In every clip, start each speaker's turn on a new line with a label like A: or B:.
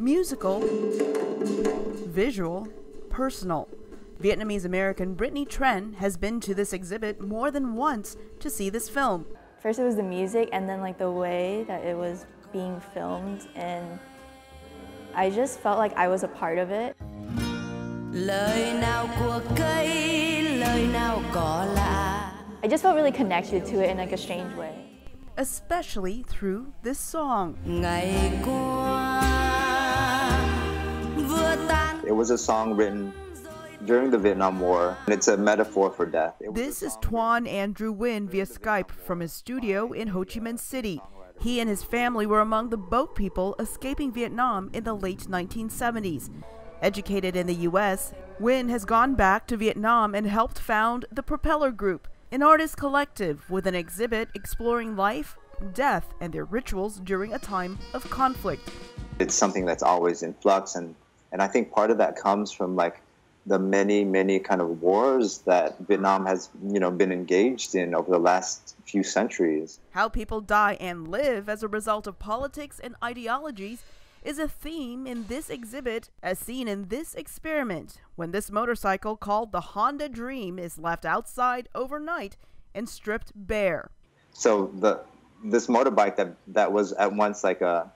A: musical, visual, personal. Vietnamese American Brittany Tren has been to this exhibit more than once to see this film.
B: First it was the music and then like the way that it was being filmed and I just felt like I was a part of it. I just felt really connected to it in like a strange way.
A: Especially through this song.
C: Was a song written during the Vietnam War, and it's a metaphor for death.
A: This is Tuan Andrew Nguyen via Skype from his studio in Ho Chi Minh City. He and his family were among the boat people escaping Vietnam in the late 1970s. Educated in the U.S., Nguyen has gone back to Vietnam and helped found the Propeller Group, an artist collective with an exhibit exploring life, death, and their rituals during a time of conflict.
C: It's something that's always in flux, and, and I think part of that comes from like the many, many kind of wars that Vietnam has, you know, been engaged in over the last few centuries.
A: How people die and live as a result of politics and ideologies is a theme in this exhibit as seen in this experiment when this motorcycle called the Honda Dream is left outside overnight and stripped bare.
C: So the this motorbike that that was at once like a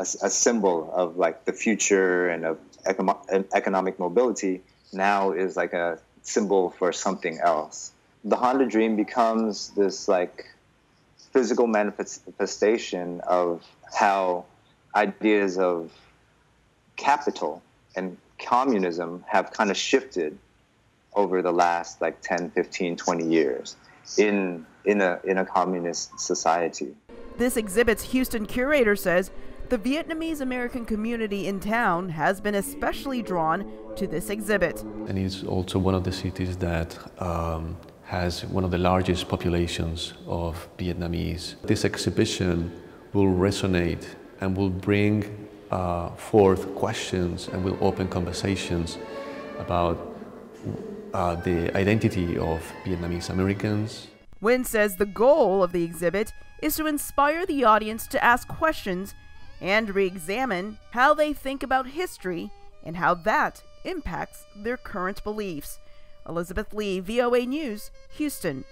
C: a, a symbol of like the future and of econo- economic mobility now is like a symbol for something else. The Honda Dream becomes this like physical manifestation of how ideas of capital and communism have kind of shifted over the last like 10 15 20 years in in a in a communist society
A: this exhibit's houston curator says the vietnamese american community in town has been especially drawn to this exhibit
D: and it's also one of the cities that um, has one of the largest populations of vietnamese this exhibition will resonate and will bring uh, forth questions and will open conversations about uh, the identity of Vietnamese Americans.
A: Nguyen says the goal of the exhibit is to inspire the audience to ask questions and re examine how they think about history and how that impacts their current beliefs. Elizabeth Lee, VOA News, Houston.